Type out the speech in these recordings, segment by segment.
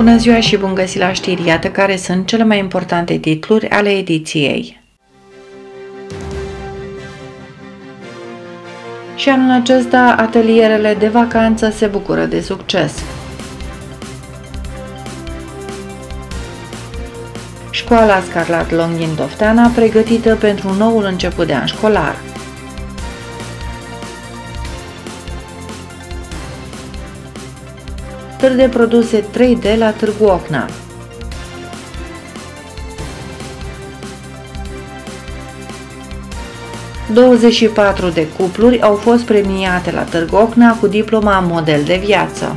Bună ziua și bun găsit la știri, iată care sunt cele mai importante titluri ale ediției. Și anul acesta, atelierele de vacanță se bucură de succes. Școala Scarlat Longin Dofteana pregătită pentru noul început de an școlar. Târg de produse 3D la Târgu Ocna. ...24 de cupluri au fost premiate la Târgu Ocna cu diploma model de viață.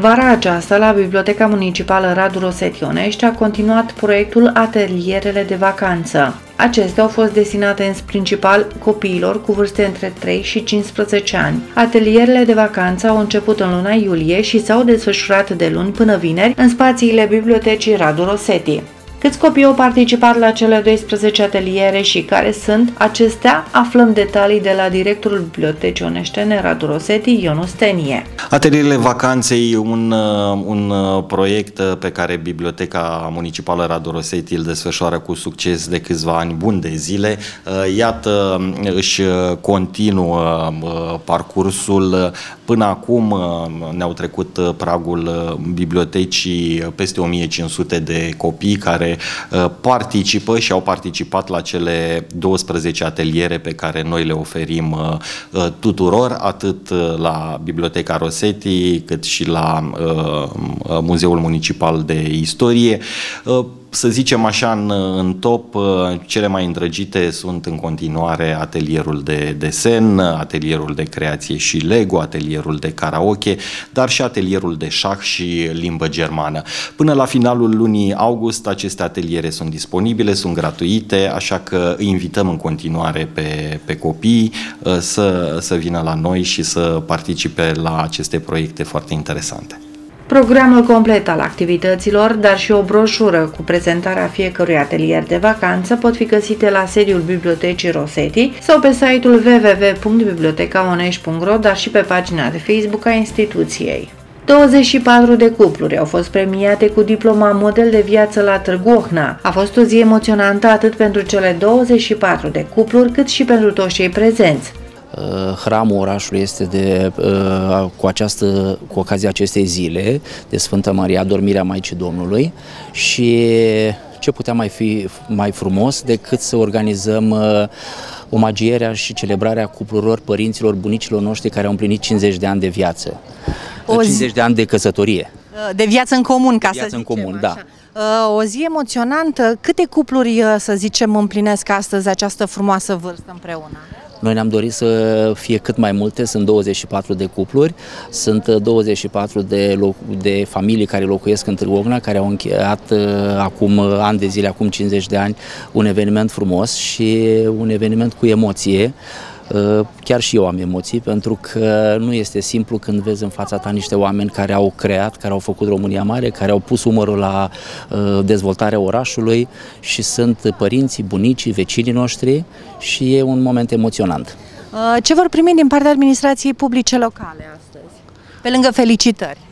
Vara aceasta, la Biblioteca Municipală Radu Rosetionești a continuat proiectul Atelierele de Vacanță. Acestea au fost destinate în principal copiilor cu vârste între 3 și 15 ani. Atelierele de vacanță au început în luna iulie și s-au desfășurat de luni până vineri în spațiile Bibliotecii Radu Rosetti. Câți copii au participat la cele 12 ateliere și care sunt acestea? Aflăm detalii de la directorul Bibliotecii Oneștene, Radu Rosetti, Ionu Stenie. Atelierele vacanței, un, uh, un uh, proiect uh, pe care Biblioteca Municipală Radu Rosetti îl desfășoară cu succes de câțiva ani buni de zile. Iată, își continuă parcursul. Până acum ne-au trecut pragul bibliotecii peste 1500 de copii care Uh, participă și au participat la cele 12 ateliere pe care noi le oferim uh, uh, tuturor, atât la Biblioteca Rosetti, cât și la Muzeul Municipal de Istorie să zicem așa, în, în top, uh, cele mai îndrăgite sunt în continuare atelierul de desen, atelierul de creație și Lego, atelierul de karaoke, dar și atelierul de șah și limbă germană. Până la finalul lunii august, aceste ateliere sunt disponibile, sunt gratuite, așa că îi invităm în continuare pe, pe copii uh, să, să vină la noi și să participe la aceste proiecte foarte interesante. Programul complet al activităților, dar și o broșură cu prezentarea fiecărui atelier de vacanță pot fi găsite la sediul Bibliotecii Rosetti sau pe site-ul www.bibliotecaonești.ro, dar și pe pagina de Facebook a instituției. 24 de cupluri au fost premiate cu diploma model de viață la Târgu Ohna. A fost o zi emoționantă atât pentru cele 24 de cupluri cât și pentru toți cei prezenți. Uh, hramul orașului este de, uh, cu, această, cu ocazia acestei zile de Sfântă Maria, dormirea Maicii Domnului și ce putea mai fi mai frumos decât să organizăm uh, omagierea și celebrarea cuplurilor părinților, bunicilor noștri care au împlinit 50 de ani de viață, o 50 zi... de ani de căsătorie. De viață în comun, ca viață să în comun, da. O zi emoționantă. Câte cupluri, să zicem, împlinesc astăzi această frumoasă vârstă împreună? Noi ne-am dorit să fie cât mai multe, sunt 24 de cupluri, sunt 24 de, loc- de familii care locuiesc în Târgu Ogna, care au încheiat uh, acum uh, ani de zile, acum 50 de ani, un eveniment frumos și un eveniment cu emoție. Uh, chiar și eu am emoții pentru că nu este simplu când vezi în fața ta niște oameni care au creat, care au făcut România mare, care au pus umărul la uh, dezvoltarea orașului și sunt părinții, bunicii, vecinii noștri și e un moment emoționant. Uh, ce vor primi din partea administrației publice locale astăzi? Pe lângă felicitări.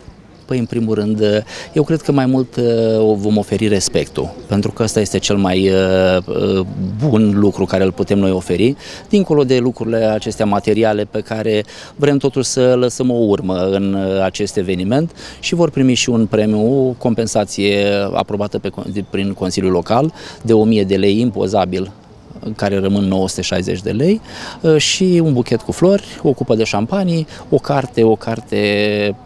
Păi, în primul rând, eu cred că mai mult uh, o vom oferi respectul, pentru că ăsta este cel mai uh, uh, bun lucru care îl putem noi oferi, dincolo de lucrurile acestea materiale pe care vrem totuși să lăsăm o urmă în acest eveniment și vor primi și un premiu, o compensație aprobată pe, prin Consiliul Local de 1000 de lei impozabil în care rămân 960 de lei și un buchet cu flori, o cupă de șampanie, o carte, o carte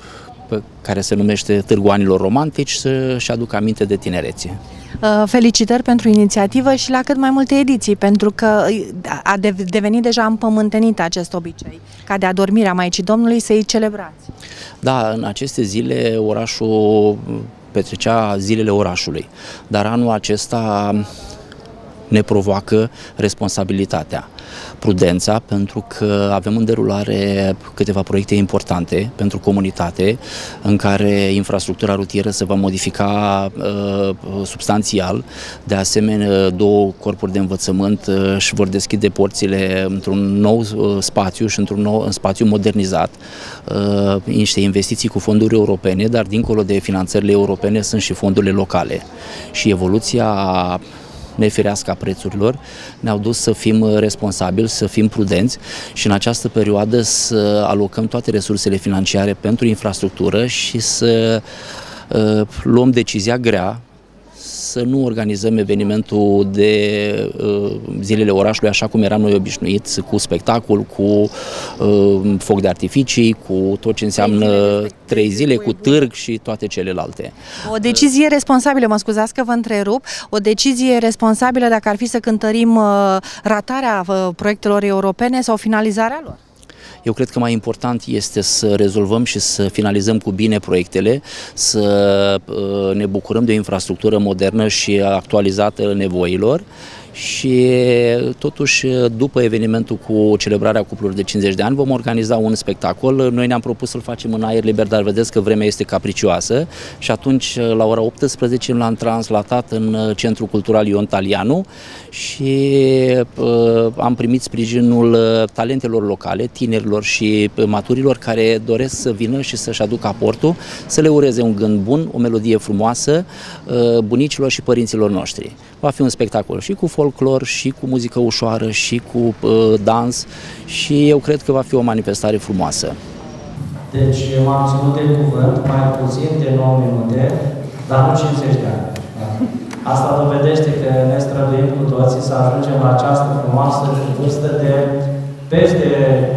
care se numește Târgu Anilor Romantici să-și aducă aminte de tinerețe. Uh, felicitări pentru inițiativă și la cât mai multe ediții, pentru că a devenit deja împământenit acest obicei, ca de adormirea Maicii Domnului să-i celebrați. Da, în aceste zile orașul petrecea zilele orașului, dar anul acesta ne provoacă responsabilitatea. Prudența, pentru că avem în derulare câteva proiecte importante pentru comunitate, în care infrastructura rutieră se va modifica uh, substanțial. De asemenea, două corpuri de învățământ uh, își vor deschide porțile într-un nou uh, spațiu și într-un nou spațiu modernizat. Uh, niște investiții cu fonduri europene, dar dincolo de finanțările europene sunt și fondurile locale. Și evoluția nefirească a prețurilor, ne-au dus să fim responsabili, să fim prudenți și în această perioadă să alocăm toate resursele financiare pentru infrastructură și să uh, luăm decizia grea să nu organizăm evenimentul de uh, zilele orașului așa cum eram noi obișnuiți, cu spectacol, cu uh, foc de artificii, cu tot ce înseamnă trei zile, cu târg și toate celelalte. O decizie responsabilă, mă scuzați că vă întrerup, o decizie responsabilă dacă ar fi să cântărim uh, ratarea uh, proiectelor europene sau finalizarea lor? Eu cred că mai important este să rezolvăm și să finalizăm cu bine proiectele, să uh, ne bucurăm de o infrastructură modernă și actualizată nevoilor și totuși după evenimentul cu celebrarea cuplurilor de 50 de ani vom organiza un spectacol. Noi ne-am propus să-l facem în aer liber, dar vedeți că vremea este capricioasă și atunci la ora 18 l-am translatat în Centrul Cultural Ion Talianu și uh, am primit sprijinul talentelor locale, tinerilor și maturilor care doresc să vină și să-și aducă aportul, să le ureze un gând bun, o melodie frumoasă uh, bunicilor și părinților noștri. Va fi un spectacol și cu folclor, și cu muzică ușoară, și cu uh, dans și eu cred că va fi o manifestare frumoasă. Deci m-am ținut de cuvânt mai puțin de 9 minute, dar nu 50 de ani. Da? Asta dovedește că ne străduim cu toții să ajungem la această frumoasă vârstă de peste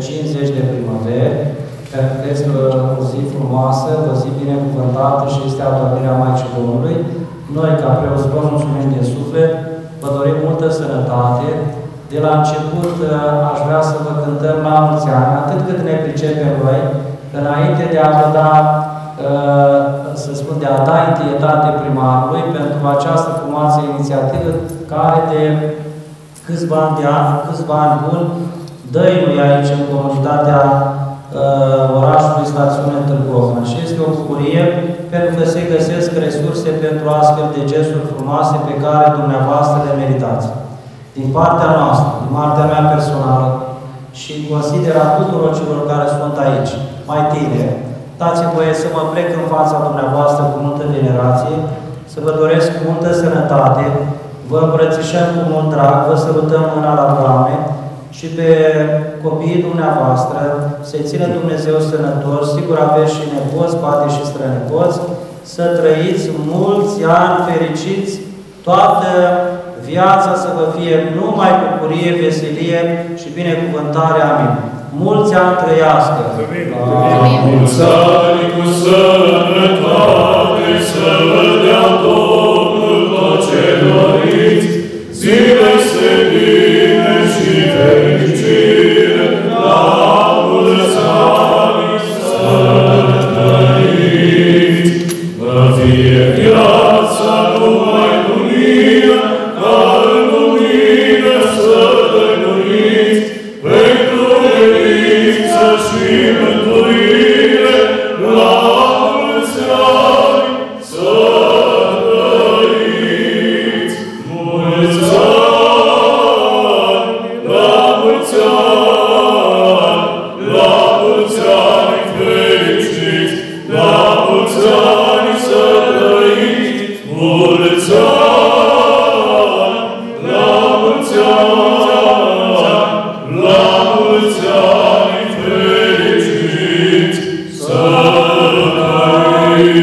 50 de primăveri, pentru că este o zi frumoasă, o zi binecuvântată și este adormirea Maicii Domnului. Noi, ca preoți, vă mulțumim de suflet, vă dorim multă sănătate. De la început uh, aș vrea să vă cântăm la mulți ani, atât cât ne pricepem noi, înainte de a vă da, uh, să spun, de a da întietate primarului pentru această frumoasă inițiativă care de câțiva ani, de ani, câțiva ani buni dăinuie aici în comunitatea uh, orașului stațiune Târgovna. Și este o bucurie pentru că se găsesc resurse pentru astfel de gesturi frumoase pe care dumneavoastră le meritați. Din partea noastră, din partea mea personală și considera tuturor celor care sunt aici, mai tineri, dați-mi voie să mă plec în fața dumneavoastră cu multă venerație, să vă doresc multă sănătate, vă îmbrățișăm cu mult drag, vă sărutăm mâna la Doamne, și pe copiii dumneavoastră, să țină Dumnezeu sănătos, sigur aveți și nepoți, poate și strănepoți, să trăiți mulți ani fericiți, toată viața să vă fie numai bucurie, veselie și binecuvântare. Amin. Mulți ani trăiască! Mulți ani cu sănătate să vă dea Domnul tot ce doriți, zile bine și Christi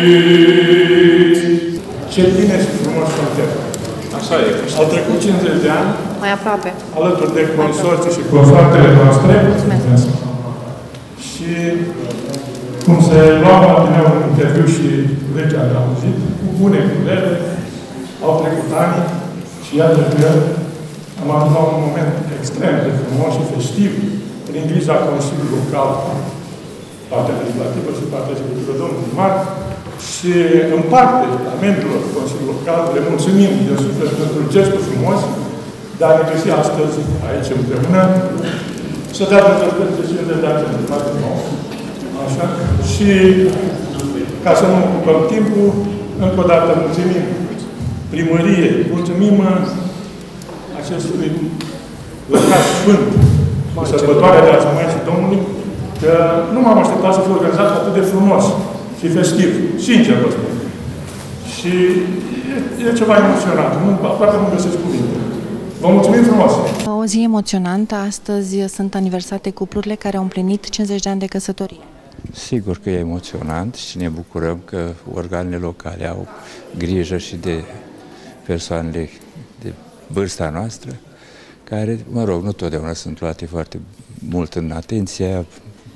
trăiți. Ce bine și frumos concert. Așa e. Au trecut 50 de ani Mai aproape. alături de consorții și consoartele noastre. Mulțumesc. Și cum se lua la un interviu și urechea de auzit, cu bune gândere, au trecut ani și iată că am adunat un moment extrem de frumos și festiv prin grija Consiliului Local, partea legislativă și partea executivă, domnul primar, și în parte a membrilor Consiliului Local le mulțumim de suflet pentru gestul frumos de a ne găsi astăzi aici împreună, să dea pentru de date de foarte nou. Așa. Și ca să nu ocupăm timpul, încă o dată mulțumim primărie, mulțumim acestui lăcaș sfânt, cu sărbătoarea de la Maicii Domnului, că nu m-am așteptat să fiu organizat atât de frumos și festiv. Sincer vă spun. Și e, e ceva emoționant. Nu, aproape nu găsesc cuvinte. Vă mulțumim frumos! O zi emoționantă. Astăzi sunt aniversate cuplurile care au împlinit 50 de ani de căsătorie. Sigur că e emoționant și ne bucurăm că organele locale au grijă și de persoanele de vârsta noastră, care, mă rog, nu totdeauna sunt luate foarte mult în atenția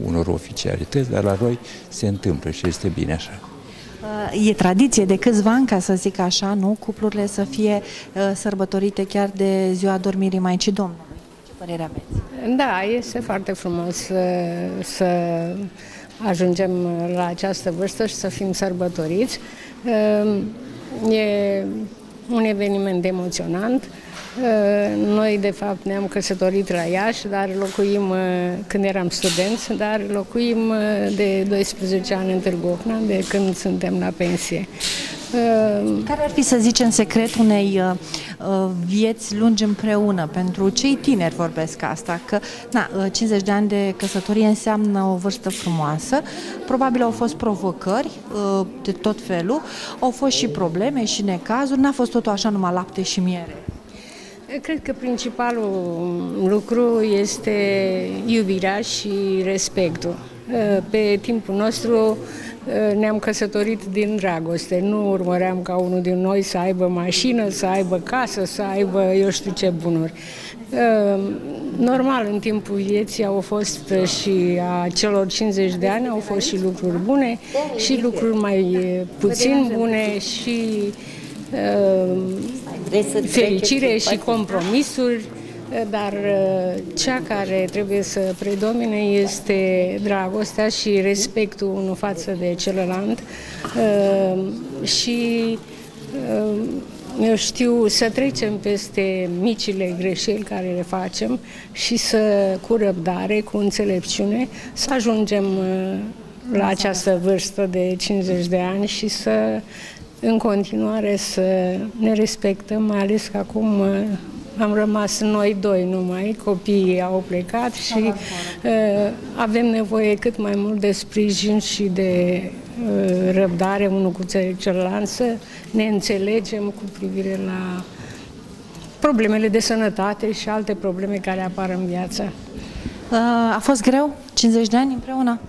unor oficialități, dar la noi se întâmplă și este bine așa. E tradiție de câțiva ani, ca să zic așa, nu? Cuplurile să fie uh, sărbătorite chiar de ziua dormirii Maicii Domnului. Ce părere aveți? Da, este foarte frumos să, să ajungem la această vârstă și să fim sărbătoriți. E un eveniment emoționant. Noi, de fapt, ne-am căsătorit la Iași, dar locuim, când eram studenți, dar locuim de 12 ani în Târgu Ocna, de când suntem la pensie. Care ar fi, să zicem, secret unei uh, uh, vieți lungi împreună? Pentru cei tineri vorbesc asta, că na, 50 uh, de ani de căsătorie înseamnă o vârstă frumoasă, probabil au fost provocări de tot felul, au fost și probleme și necazuri, n-a fost totul așa numai lapte și miere. Cred că principalul lucru este iubirea și respectul. Pe timpul nostru ne-am căsătorit din dragoste. Nu urmăream ca unul din noi să aibă mașină, să aibă casă, să aibă eu știu ce bunuri. Normal, în timpul vieții au fost și a celor 50 de ani au fost și lucruri bune și lucruri mai puțin bune și fericire și compromisuri dar uh, cea care trebuie să predomine este dragostea și respectul unul față de celălalt. Uh, și uh, eu știu să trecem peste micile greșeli care le facem și să, cu răbdare, cu înțelepciune, să ajungem la această vârstă de 50 de ani și să în continuare să ne respectăm, mai ales că acum am rămas noi doi numai, copiii au plecat și uh, avem nevoie cât mai mult de sprijin și de uh, răbdare unul cu celălalt, să ne înțelegem cu privire la problemele de sănătate și alte probleme care apar în viață. Uh, a fost greu? 50 de ani împreună?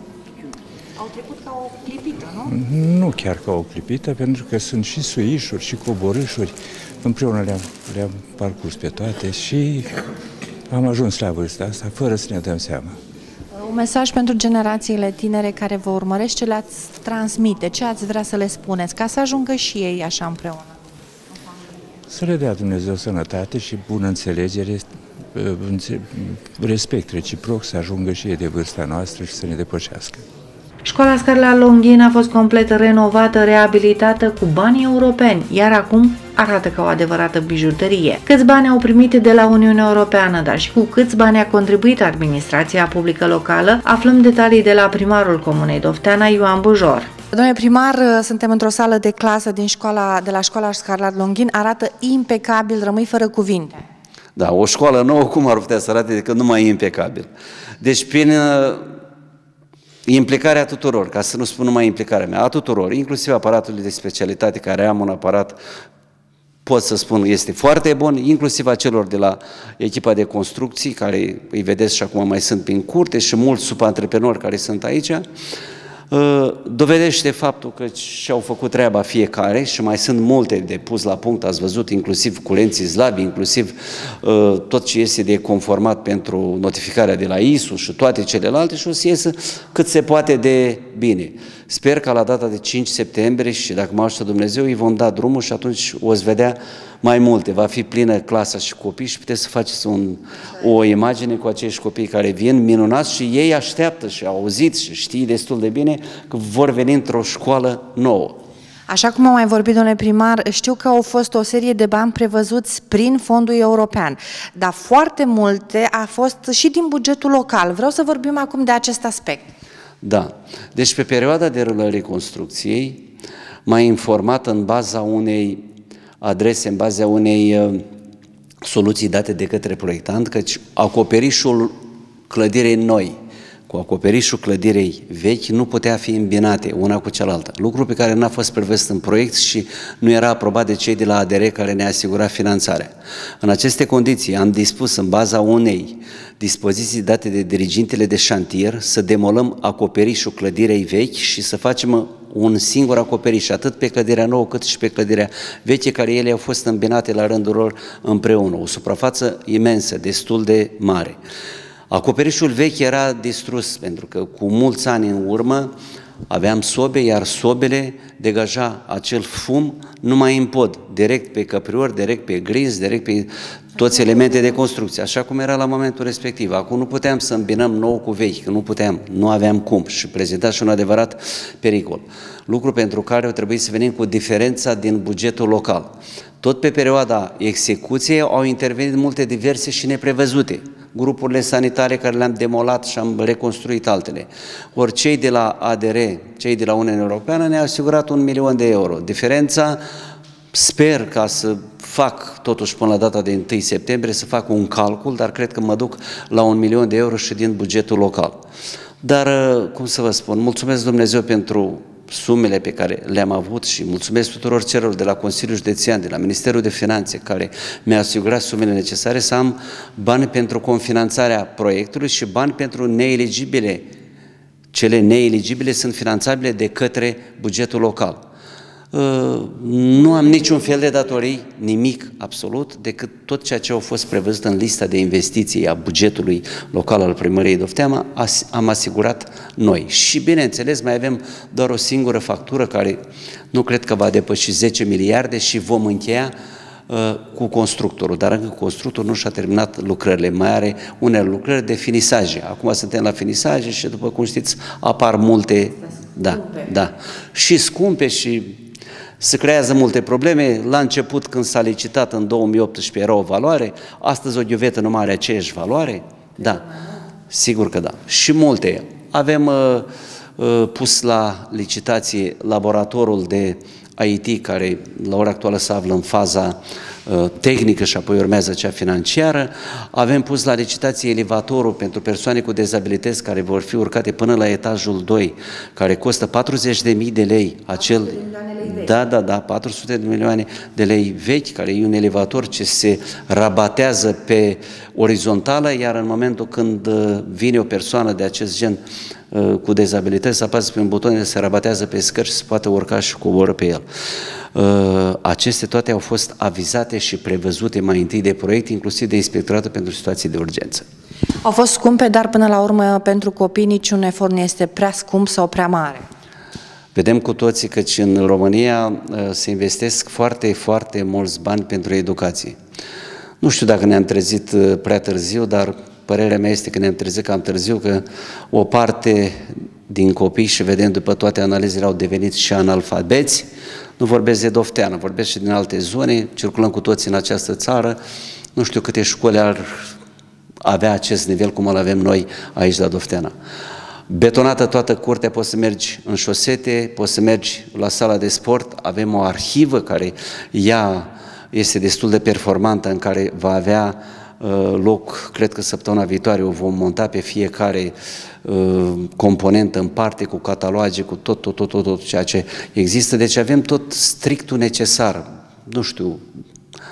Au trecut ca o clipită, nu? Nu chiar ca o clipită, pentru că sunt și suișuri și coborâșuri împreună le-am, le-am parcurs pe toate și am ajuns la vârsta asta fără să ne dăm seama. Un mesaj pentru generațiile tinere care vă urmăresc, ce le-ați transmite, ce ați vrea să le spuneți, ca să ajungă și ei așa împreună? Să le dea Dumnezeu sănătate și bună înțelegere, respect reciproc, să ajungă și ei de vârsta noastră și să ne depășească. Școala Scarla Longhin a fost complet renovată, reabilitată cu bani europeni, iar acum arată ca o adevărată bijuterie. Câți bani au primit de la Uniunea Europeană, dar și cu câți bani a contribuit administrația publică locală, aflăm detalii de la primarul Comunei Dofteana, Ioan Bujor. Domnule primar, suntem într-o sală de clasă din școala, de la școala Scarlat Longhin, arată impecabil, rămâi fără cuvinte. Da, o școală nouă cum ar putea să arate decât numai impecabil. Deci prin implicarea tuturor, ca să nu spun numai implicarea mea, a tuturor, inclusiv aparatului de specialitate, care am un aparat, pot să spun, este foarte bun, inclusiv a celor de la echipa de construcții, care îi vedeți și acum mai sunt prin curte și mulți subantreprenori care sunt aici, Uh, dovedește faptul că și-au făcut treaba fiecare și mai sunt multe de pus la punct, ați văzut, inclusiv culenții slabi, inclusiv uh, tot ce este de conformat pentru notificarea de la ISU și toate celelalte și o să iesă cât se poate de bine. Sper că la data de 5 septembrie și dacă mă ajută Dumnezeu îi vom da drumul și atunci o să vedea mai multe. Va fi plină clasa și copii și puteți să faceți un, o imagine cu acești copii care vin minunați și ei așteaptă și au auzit și știi destul de bine că vor veni într-o școală nouă. Așa cum am mai vorbit, domnule primar, știu că au fost o serie de bani prevăzuți prin fondul european, dar foarte multe a fost și din bugetul local. Vreau să vorbim acum de acest aspect. Da. Deci pe perioada derulării construcției m-a informat în baza unei adrese, în baza unei uh, soluții date de către proiectant, căci acoperișul clădirei noi cu acoperișul clădirei vechi nu putea fi îmbinate una cu cealaltă. Lucru pe care n-a fost prevăzut în proiect și nu era aprobat de cei de la ADR care ne asigura finanțarea. În aceste condiții am dispus în baza unei dispoziții date de dirigintele de șantier să demolăm acoperișul clădirei vechi și să facem un singur acoperiș, atât pe clădirea nouă cât și pe clădirea veche, care ele au fost îmbinate la rândul lor împreună. O suprafață imensă, destul de mare. Acoperișul vechi era distrus pentru că cu mulți ani în urmă aveam sobe, iar sobele degaja acel fum numai în pod, direct pe căpriori, direct pe gris, direct pe toți elemente de construcție, așa cum era la momentul respectiv. Acum nu puteam să îmbinăm nou cu vechi, că nu puteam, nu aveam cum și prezenta și un adevărat pericol. Lucru pentru care o trebuie să venim cu diferența din bugetul local. Tot pe perioada execuției au intervenit multe diverse și neprevăzute grupurile sanitare care le-am demolat și am reconstruit altele. Ori cei de la ADR, cei de la Uniunea Europeană ne-au asigurat un milion de euro. Diferența sper ca să fac totuși până la data de 1 septembrie să fac un calcul, dar cred că mă duc la un milion de euro și din bugetul local. Dar, cum să vă spun, mulțumesc Dumnezeu pentru sumele pe care le-am avut și mulțumesc tuturor celor de la Consiliul Județean, de la Ministerul de Finanțe, care mi-a asigurat sumele necesare să am bani pentru confinanțarea proiectului și bani pentru neeligibile. Cele neeligibile sunt finanțabile de către bugetul local. Uh, nu am niciun fel de datorii, nimic absolut, decât tot ceea ce au fost prevăzut în lista de investiții a bugetului local al primăriei Dofteama, am asigurat noi. Și bineînțeles, mai avem doar o singură factură care nu cred că va depăși 10 miliarde și vom încheia uh, cu constructorul, dar încă constructorul nu și-a terminat lucrările, mai are unele lucrări de finisaje. Acum suntem la finisaje și după cum știți apar multe, da, da, și scumpe și se creează multe probleme. La început, când s-a licitat în 2018, era o valoare, astăzi o ghiuvetă nu mai are aceeași valoare? Da, sigur că da. Și multe. Avem uh, uh, pus la licitație laboratorul de IT, care la ora actuală se află în faza uh, tehnică și apoi urmează cea financiară. Avem pus la licitație elevatorul pentru persoane cu dezabilități care vor fi urcate până la etajul 2, care costă 40.000 de lei. Acel, da, da, da, 400 de milioane de lei vechi, care e un elevator ce se rabatează pe orizontală, iar în momentul când uh, vine o persoană de acest gen uh, cu dezabilități, se apasă pe un buton, se rabatează pe scări și se poate urca și coboră pe el. Uh, aceste toate au fost avizate și prevăzute mai întâi de proiect, inclusiv de Inspectoratul pentru Situații de Urgență. Au fost scumpe, dar până la urmă pentru copii niciun efort nu este prea scump sau prea mare. Vedem cu toții că în România uh, se investesc foarte, foarte mulți bani pentru educație. Nu știu dacă ne-am trezit uh, prea târziu, dar părerea mea este că ne-am trezit cam târziu, că o parte din copii și vedem după toate analizele au devenit și analfabeți. Nu vorbesc de Dofteană, vorbesc și din alte zone, circulăm cu toții în această țară. Nu știu câte școli ar avea acest nivel cum îl avem noi aici la Dofteana betonată toată curtea, poți să mergi în șosete, poți să mergi la sala de sport, avem o arhivă care ea este destul de performantă, în care va avea uh, loc, cred că săptămâna viitoare o vom monta pe fiecare uh, componentă în parte, cu cataloage, cu tot, tot, tot, tot, tot ceea ce există. Deci avem tot strictul necesar. Nu știu,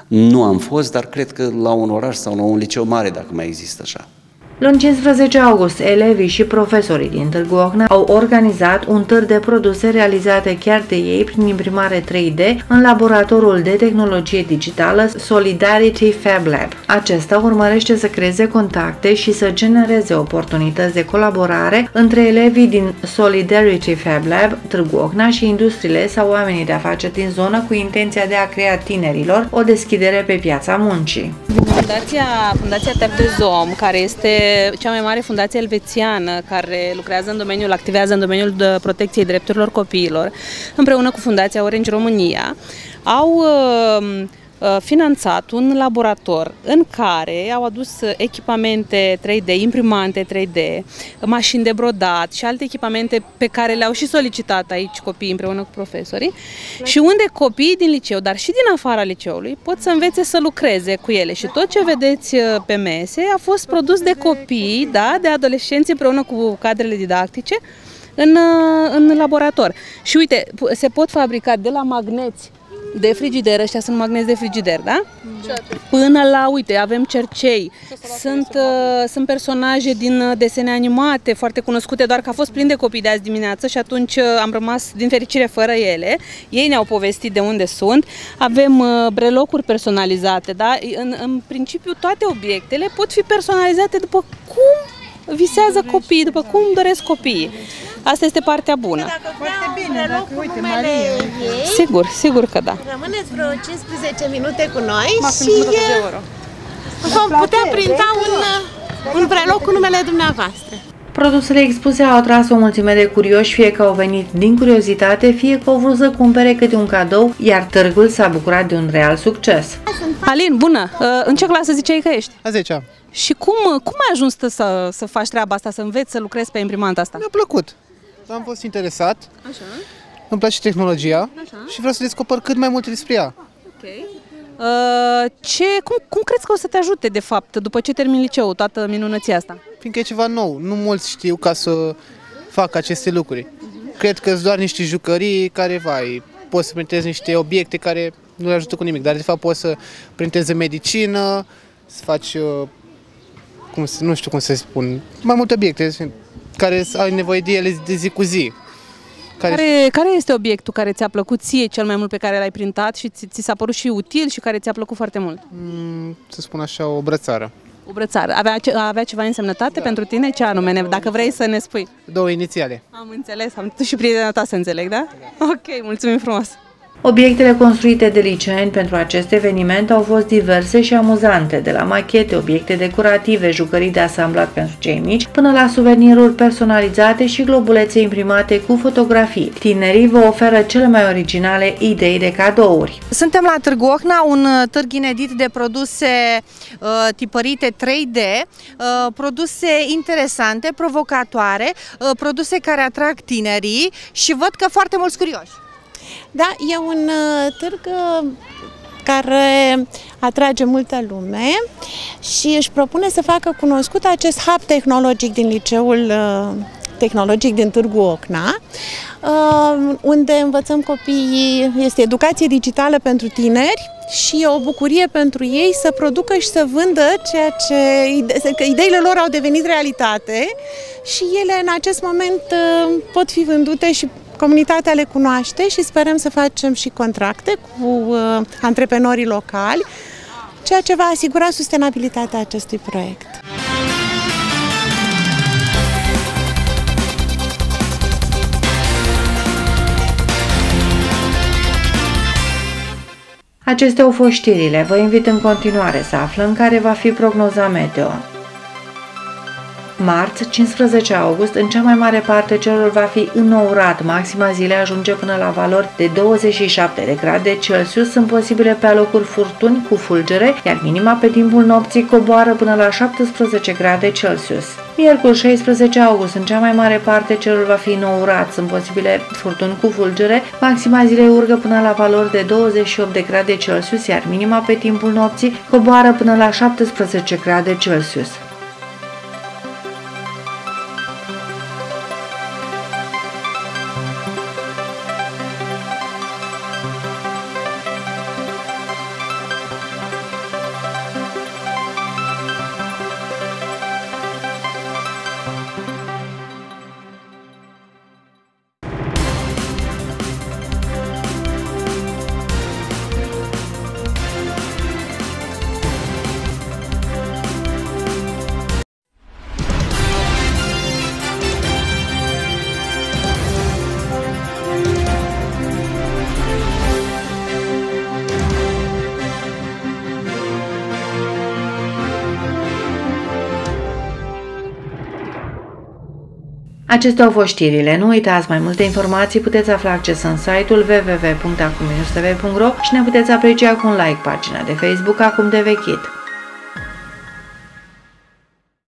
nu am fost, dar cred că la un oraș sau la un liceu mare, dacă mai există așa. Luni 15 august, elevii și profesorii din Târgu Ocna au organizat un târ de produse realizate chiar de ei prin imprimare 3D în laboratorul de tehnologie digitală Solidarity Fab Lab. Acesta urmărește să creeze contacte și să genereze oportunități de colaborare între elevii din Solidarity Fab Lab, Târgu Ocna și industriile sau oamenii de afaceri din zonă cu intenția de a crea tinerilor o deschidere pe piața muncii. Fundația, Fundația Terre de Zom, care este cea mai mare fundație elvețiană care lucrează în domeniul, activează în domeniul de protecției drepturilor copiilor, împreună cu Fundația Orange România, au uh, Uh, finanțat un laborator în care au adus echipamente 3D, imprimante 3D, mașini de brodat și alte echipamente pe care le-au și solicitat aici copiii împreună cu profesorii. Și unde copiii din liceu, dar și din afara liceului, pot să învețe să lucreze cu ele. Și tot ce vedeți uh, pe mese a fost produs de copii, da, de adolescenți împreună cu cadrele didactice în, uh, în laborator. Și uite, se pot fabrica de la magneți de frigider, ăștia sunt magnezi de frigider, da? Până la, uite, avem cercei, sunt, uh, sunt personaje din uh, desene animate foarte cunoscute, doar că a fost plin de copii de azi dimineață și atunci uh, am rămas din fericire fără ele. Ei ne-au povestit de unde sunt. Avem uh, brelocuri personalizate, da? În, în principiu toate obiectele pot fi personalizate după cum visează copiii, după cum doresc copiii. Asta este partea bună. Dacă Foarte bine, dacă uite, Marie. Ei, sigur, sigur că da. Rămâneți vreo 15 minute cu noi Maxim și vom putea printa un, un preloc cu numele dumneavoastră. Produsele expuse au atras o mulțime de curioși, fie că au venit din curiozitate, fie că au vrut să cumpere câte un cadou, iar târgul s-a bucurat de un real succes. Alin, bună! Uh, în ce clasă ziceai că ești? A 10 Și cum, cum ai ajuns să, să faci treaba asta, să înveți să lucrezi pe imprimanta asta? Mi-a plăcut. Am fost interesat. Așa. Îmi place tehnologia Așa. și vreau să descoper cât mai multe despre ea. Ok. Uh, ce, cum, cum crezi că o să te ajute, de fapt, după ce termin liceul, toată minunăția asta? Fiindcă e ceva nou. Nu mulți știu ca să fac aceste lucruri. Uh-huh. Cred că sunt doar niște jucării care, vai, poți să printezi niște obiecte care nu le ajută cu nimic, dar de fapt poți să printezi medicină, să faci, uh, cum, nu știu cum să spun, mai multe obiecte care ai nevoie de ele de zi cu zi. Care... Care, care este obiectul care ți-a plăcut ție cel mai mult pe care l-ai printat și ți, ți s-a părut și util și care ți-a plăcut foarte mult? Mm, să spun așa, o brățară. O brățară. Avea, avea ceva însemnătate da. pentru tine? Ce anume? Dacă vrei să ne spui. Două inițiale. Am înțeles. Am tu și prietena ta să înțeleg, da? da. Ok, mulțumim frumos. Obiectele construite de liceeni pentru acest eveniment au fost diverse și amuzante, de la machete, obiecte decorative, jucării de asamblat pentru cei mici, până la suveniruri personalizate și globulețe imprimate cu fotografii. Tinerii vă oferă cele mai originale idei de cadouri. Suntem la Târgu Ohna, un uh, târg inedit de produse uh, tipărite 3D, uh, produse interesante, provocatoare, uh, produse care atrag tinerii și văd că foarte mulți curioși. Da, e un uh, târg uh, care atrage multă lume și își propune să facă cunoscut acest hub tehnologic din liceul uh, tehnologic din Târgu Ocna, unde învățăm copiii, este educație digitală pentru tineri și e o bucurie pentru ei să producă și să vândă ceea ce că ideile lor au devenit realitate și ele în acest moment pot fi vândute și Comunitatea le cunoaște și sperăm să facem și contracte cu uh, antreprenorii locali, ceea ce va asigura sustenabilitatea acestui proiect. Acestea au fost știrile. Vă invit în continuare să aflăm care va fi prognoza meteo. Marți, 15 august, în cea mai mare parte cerul va fi înourat. Maxima zilei ajunge până la valori de 27 de grade Celsius. Sunt posibile pe alocuri furtuni cu fulgere, iar minima pe timpul nopții coboară până la 17 grade Celsius. Miercuri 16 august, în cea mai mare parte cerul va fi înourat. Sunt posibile furtuni cu fulgere. Maxima zilei urcă până la valori de 28 de grade Celsius, iar minima pe timpul nopții coboară până la 17 grade Celsius. Acestea au fost știrile. Nu uitați, mai multe informații puteți afla acces în site-ul www.acum-tv.ro și ne puteți aprecia cu un like pagina de Facebook Acum de Vechit.